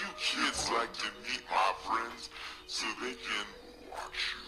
you kids like to meet my friends so they can watch you.